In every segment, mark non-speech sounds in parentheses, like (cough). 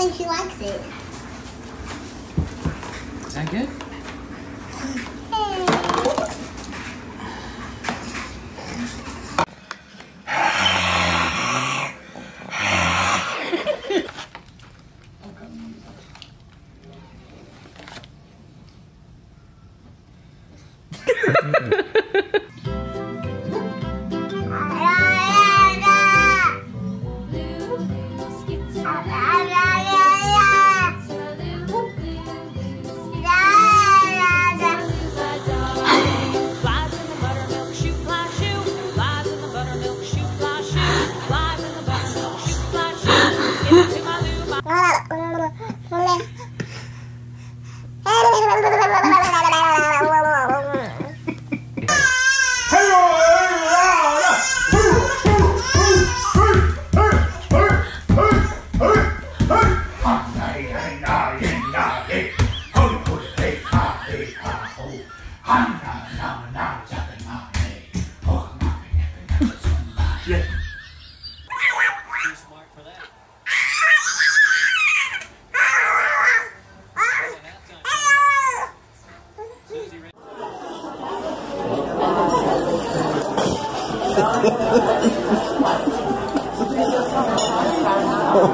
think she likes it. Is that good? Flies (laughs) (laughs)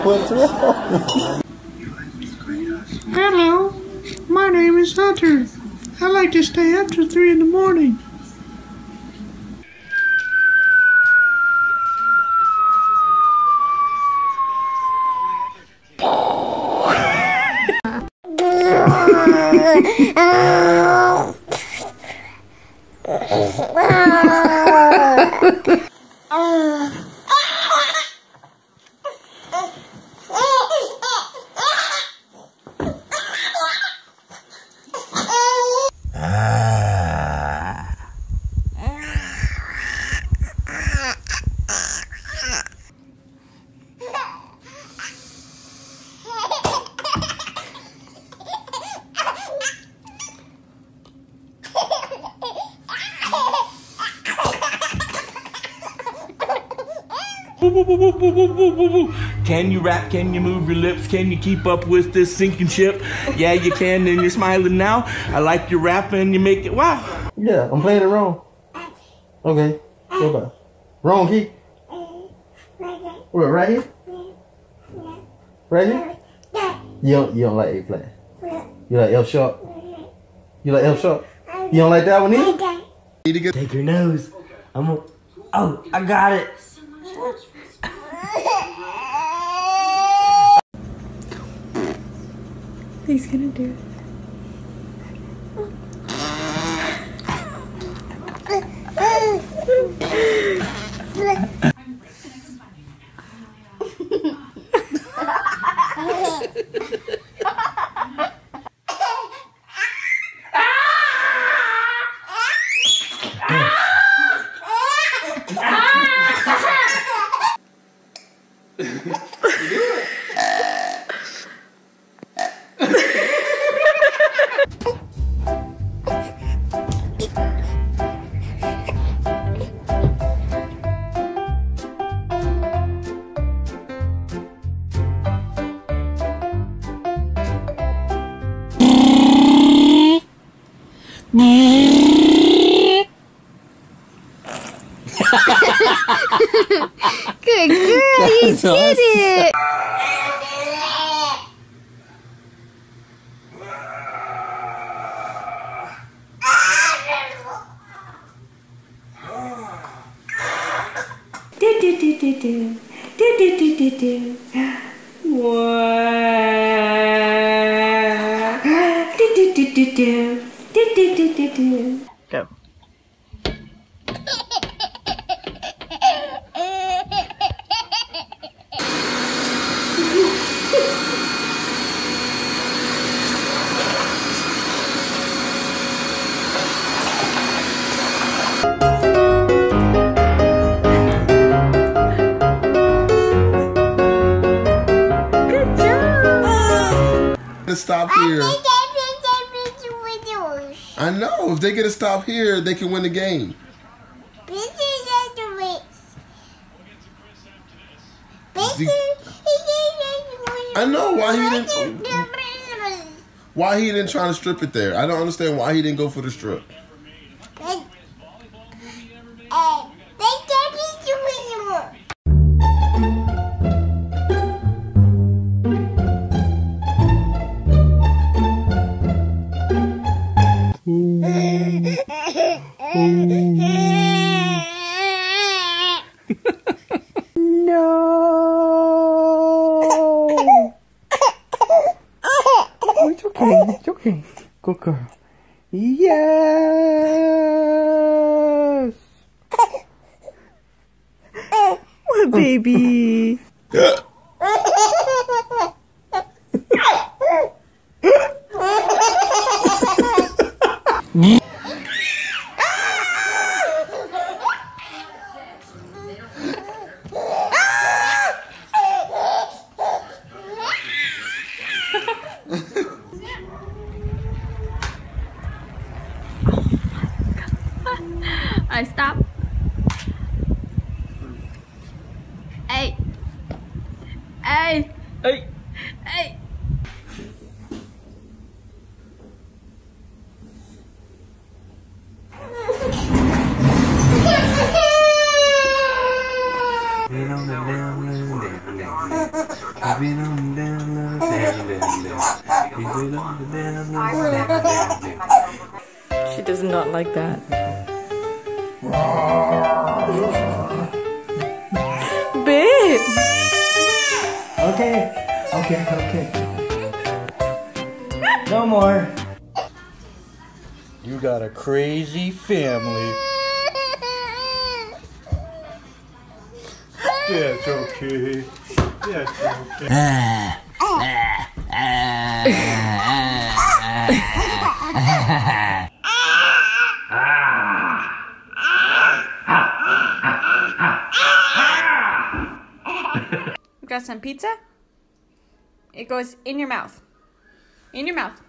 What's wrong? Hello, my name is Hunter. I like to stay up till three in the morning. Can you rap? Can you move your lips? Can you keep up with this sinking ship? Yeah, you can, and you're smiling now. I like your rap, and you make it wow. Yeah, I'm playing it wrong. Okay. Go back. Wrong key. What, right here? Right here? You don't, you don't like A flat. You like F sharp? You like F sharp? You don't like that one either? Take your nose. I'm a, oh, I got it. He's gonna do it. (laughs) girl, you That's did it. Do do do do do. Do do do do do. What? Do do do do do. Do do do do do. Go. Stop here. I know. If they get a stop here, they can win the game. I know why he didn't. Why he didn't try to strip it there? I don't understand why he didn't go for the strip. No. Oh, it's okay. It's okay. Good girl. Yes. What baby? I stop. Hey. Hey. Hey. Hey. She does not like that. Okay. Okay. Okay. No more. You got a crazy family. That's okay. That's okay. Got some pizza? It goes in your mouth. In your mouth.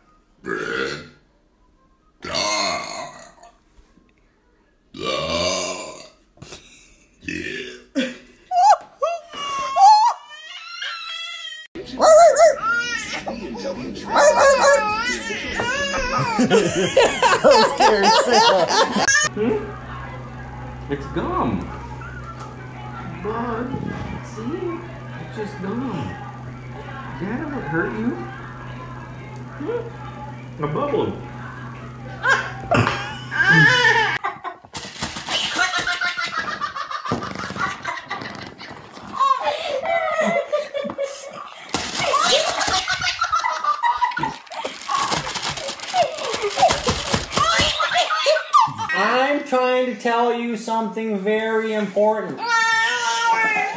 Hmm? It's gum. Bud, see? It's just gum. Dad would hurt you. Hmm? A bubble. I'm trying to tell you something very important.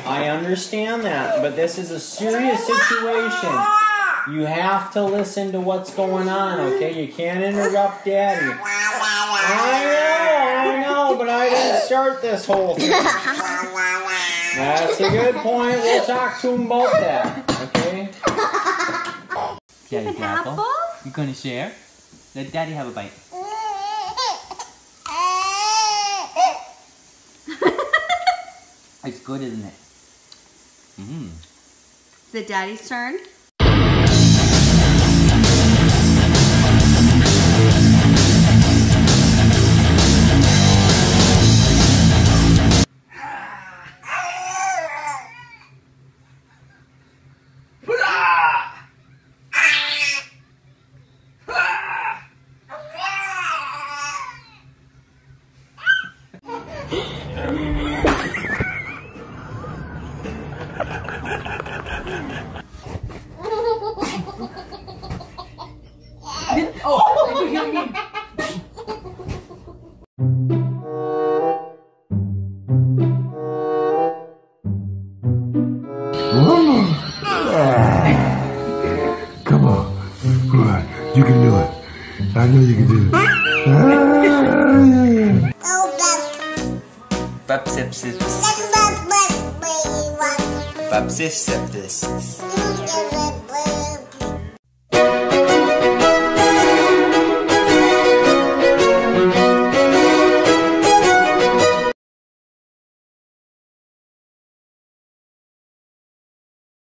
I understand that, but this is a serious situation. You have to listen to what's going on, okay? You can't interrupt Daddy. I know, I know, but I didn't start this whole thing. That's a good point. We'll talk to him about that, okay? Daddy's apple. You gonna share? Let Daddy have a bite. (laughs) It's good, isn't it? Mmm. Is it daddy's turn? You can do it. Bapsipsis. Bapsipsis.